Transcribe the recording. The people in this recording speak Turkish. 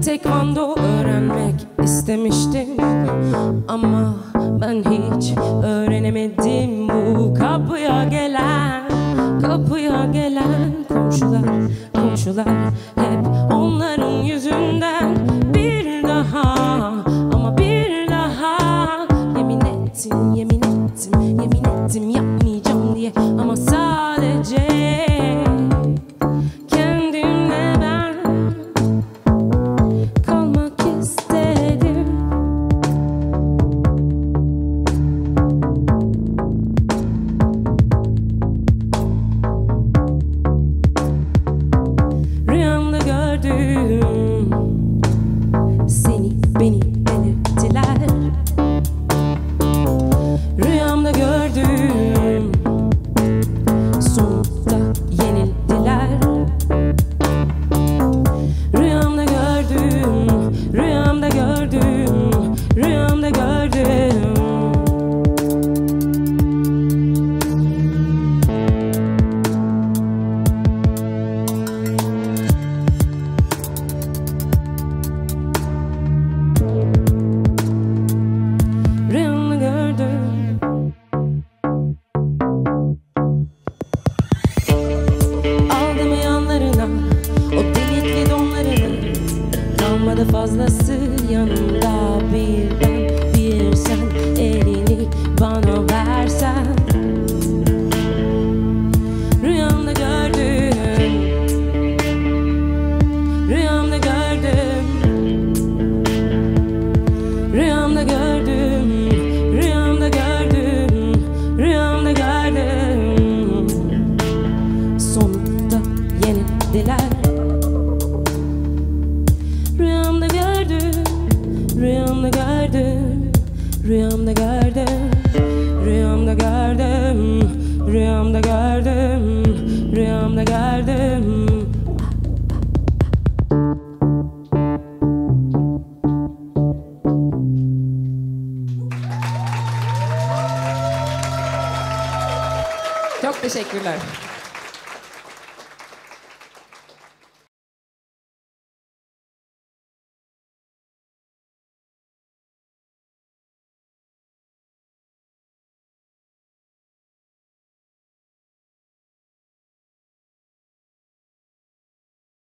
tekvando öğrenmek istemiştim. Ama ben hiç öğrenemedim. Bu kapıya gelen Kapıya gelen komşular, komşular Hep onların yüzünden. Bir daha Ama bir daha Yemin ettim, yemin ettim, yemin ettim yapmayacağım diye. Ama sadece Kalmadı fazlası yanında Bir ben bir sen Elini rüyamda gördüm, rüyamda gördüm. Çok teşekkürler.